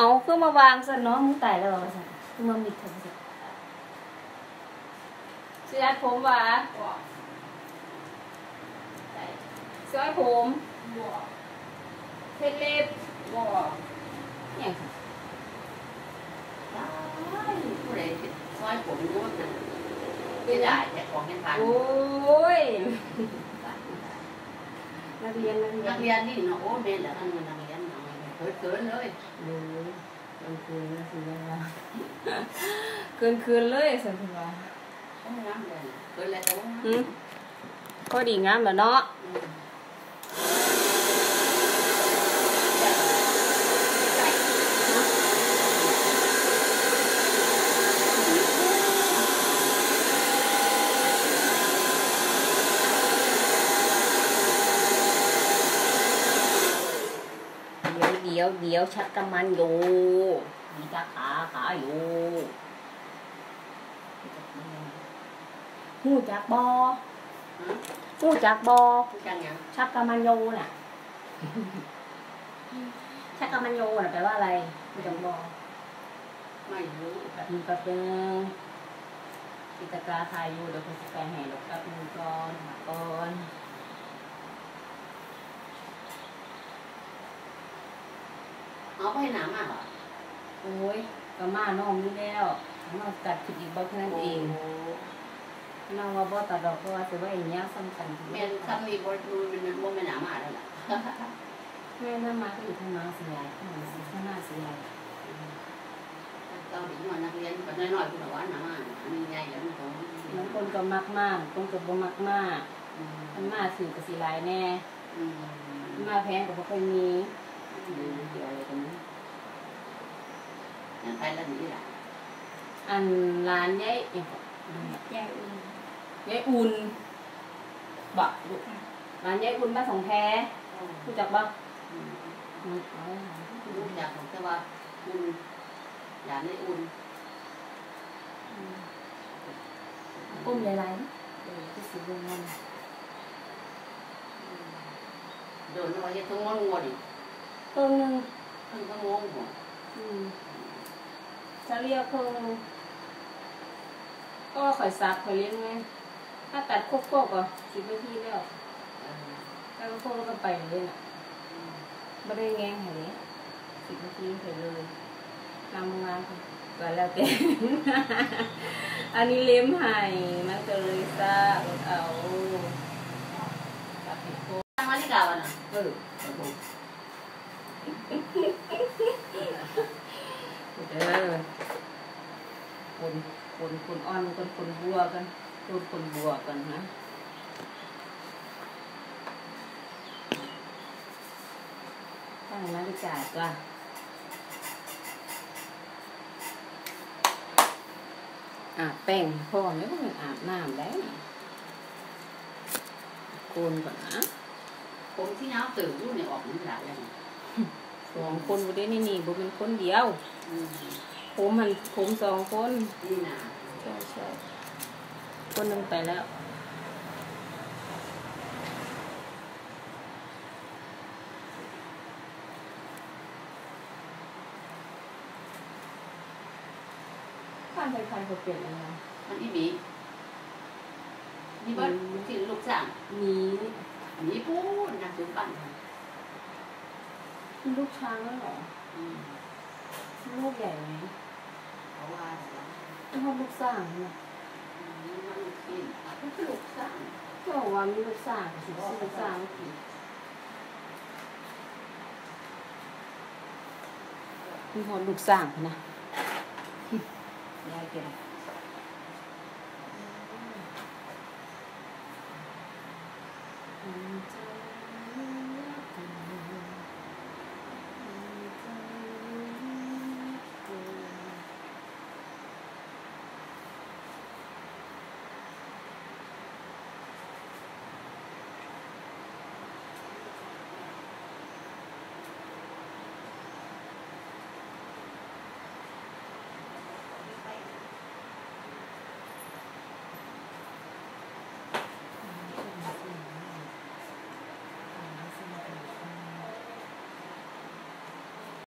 เอาคือมาวางซะเนาะมึงตายแล้วเหรอสันคือมามิดเถอะสิสิรัดผมวะซอยผมเทเล็บว่าอย่างค่ะผู้ใดซอยผมรู้ว่าไม่ได้แต่ของเป็นพันโอ้ยนักเรียนนักเรียนันกเรียนนี่เนาะโอ้เมนแล้วกันนักเรียน เขินเขินเลยโอ้ยกลางคืนนะสิว่าเกินคืนเลยสันติว่าเขาไม่รับเลยเขินแล้วแต่ว่าหืมก็ดีงามแล้วเนาะเดี๋ ดี๋ยวเดี๋ยวชักกำมันอยู่มีตาขาขาอยู่หูจักบอหูจักบอจังยังชักกำมันโยน่ะ ชักกำมันโยน่ะแปลว่าอะไรหูจักบอไม่รู้แบบนึงก็เป็นกิจการทายอยู่เดี๋ยวคุณจะแปลให้หรอกกับนึงก่อนหาก่อน เอาไปหนามาเหรอโอ้ยก็มาน้องนี่แล้วมากัดผิดอีกบ่แค่นั้นเองน้องว่าบ่ตัดดอกเพราะว่าสิว่าอย่างเงี้ยสำคัญที่แม่นถ้ามีบทดูมันมันไม่หนามาแล้วล่ะแม่น้ามาก็อยู่ทางมาสิยายข้างหลังสิข้างหน้าสิยายเราเห็นว่านักเรียนก็น้อยๆคุณว่าหนามาอันนี้ใหญ่แล้วมันของบางคนก็มักมากบางคนก็บ่มักมากมันมาสื่อก็สิหลายแน่มันมาแพงก็บ่ค่อยมี เดี๋ยวเดี๋ยวอะไรกันนี้นั่นไปแล้วนี่แหละอันร้านยายเองก็ยายอุ่นยาย เอารู้จักของแต่ว่าอุ่นอย่าไม่อุ่นปุ้มหลายๆเออที่สิเบิ่งมันโดนว่าจะต้องงอนงอนอีกเพิ่งหนึงเพิ่งก็งงหัวอืมจะเรียกเพิ่งก็ข่อยซักข่อยเลี้ยงไงถ้าตัดโคกๆอะสิบนาทีแล้วถ้าโคกๆก็ไปเลยน่ะไม่ได้แงงให้เลยสิบนาทีไปเลยนำงานค่ะก็แล้วแต่ อันนี้เลี้ยมให้มันก็เลยซาเอาตัดให้โคกตั้งนาฬิกาวันน่ะเออ เออคนคนคนอ่อนคนคนบัวกันคนคนบัวกันนะตั้งนาฬิกาจ้ะอาบแป้งพ่อไม่ต้องอาบน้ำได้โกนก่อนนะผมที่น้าตื่นรู้เนี่ยออกนี่หลายแล้ว สองคนบ่ได้นี่นี่บ่เป็นคนเดียว ผมมันผมสองคนนี่นะใช่ใช่คนหนึ่งไปแล้วข้ามไปใครเขาเปลี่ยนอะไรมันอีบีนี่บ้านที่ลูกจ้างมีมีปูนัก สุปันลูกช้างแล้วเหรอลูกใหญ่ไหมเขาว่าไม่ชอบลูกสร้างเนี่ยมันกินก็คือลูกจ้างเจ้าว่ามีลูกสร้างสิซื้อลูกสร้างกินมีคนลูกสร้างพะนะยายเก่งอืมใจ